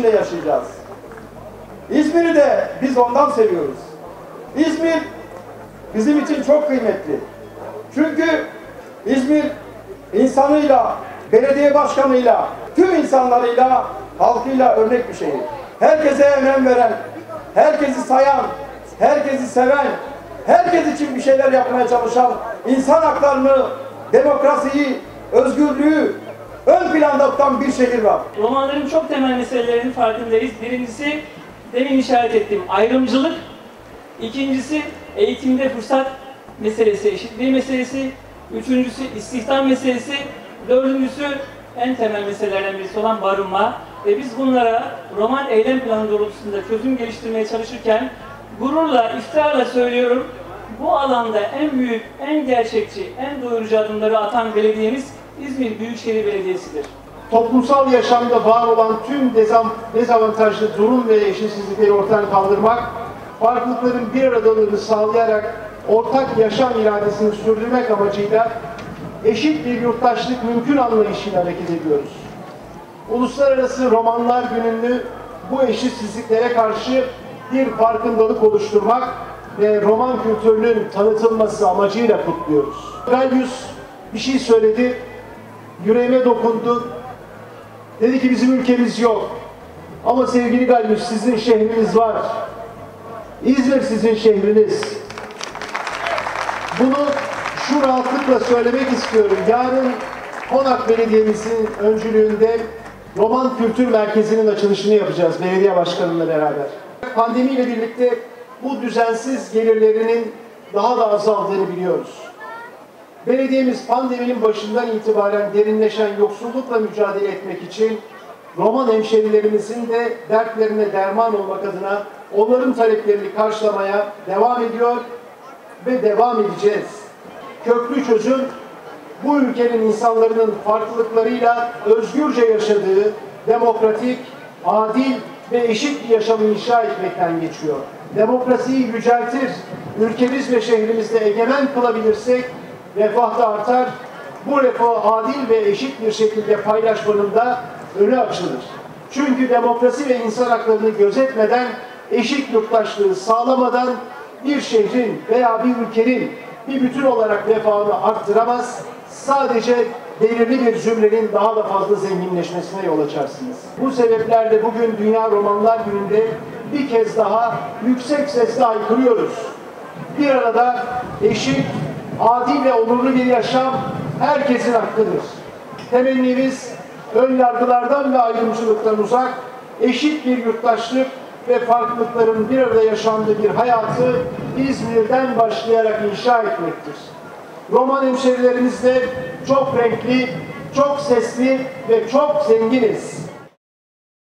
içinde yaşayacağız. İzmir'i de biz ondan seviyoruz. İzmir bizim için çok kıymetli. Çünkü İzmir insanıyla, belediye başkanıyla, tüm insanlarıyla, halkıyla örnek bir şehir. Herkese önem veren, herkesi sayan, herkesi seven, herkes için bir şeyler yapmaya çalışan, insan haklarını, demokrasiyi, özgürlüğü ön planda tutan bir şehir var. Romanların çok temel meselelerinin farkındayız. Birincisi demin işaret ettiğim ayrımcılık. İkincisi eğitimde fırsat meselesi, eşitliği meselesi. Üçüncüsü istihdam meselesi. Dördüncüsü en temel meselelerden birisi olan barınma. Ve biz bunlara roman eylem planı doğrultusunda çözüm geliştirmeye çalışırken gururla, iftiharla söylüyorum bu alanda en büyük, en gerçekçi, en doyurucu adımları atan belediyemiz İzmir Büyükşehir Belediyesi'dir. toplumsal yaşamda var olan tüm dezavantajlı durum ve eşitsizlikleri ortadan kaldırmak, farklılıkların bir aradalığını sağlayarak ortak yaşam iradesini sürdürmek amacıyla eşit bir yurttaşlık mümkün anlayışıyla hareket ediyoruz. Uluslararası Romanlar Günü'nü bu eşitsizliklere karşı bir farkındalık oluşturmak ve roman kültürünün tanıtılması amacıyla kutluyoruz. Gallius bir şey söyledi, yüreğime dokundu. Dedi ki bizim ülkemiz yok. Ama sevgili Gallius sizin şehriniz var. İzmir sizin şehriniz. Bunu şu rahatlıkla söylemek istiyorum. Yarın Konak Belediye'mizin öncülüğünde Roman Kültür Merkezi'nin açılışını yapacağız belediye başkanıyla beraber. Pandemiyle birlikte bu düzensiz gelirlerinin daha da azaldığını biliyoruz. Belediyemiz pandeminin başından itibaren derinleşen yoksullukla mücadele etmek için Roman hemşerilerimizin de dertlerine derman olmak adına onların taleplerini karşılamaya devam ediyor ve devam edeceğiz. Köklü çözüm bu ülkenin insanların farklılıklarıyla özgürce yaşadığı demokratik, adil ve eşit bir yaşamı inşa etmekten geçiyor. Demokrasiyi yüceltir, ülkemiz ve şehrimizde egemen kılabilirsek refah da artar. Bu refahı adil ve eşit bir şekilde paylaşmanın da önü açılır. Çünkü demokrasi ve insan haklarını gözetmeden, eşit yurttaşlığı sağlamadan bir şehrin veya bir ülkenin bir bütün olarak refahını arttıramaz. Sadece belirli bir cümlenin daha da fazla zenginleşmesine yol açarsınız. Bu sebeplerle bugün Dünya Romanlar Günü'nde bir kez daha yüksek sesle haykırıyoruz. Bir arada eşit, adil ve onurlu bir yaşam herkesin hakkıdır. Temennimiz ön yargılardan ve ayrımcılıktan uzak, eşit bir yurttaşlık ve farklılıkların bir arada yaşandığı bir hayatı İzmir'den başlayarak inşa etmektir. Roman hemşerilerimizle çok renkli, çok sesli ve çok zenginiz.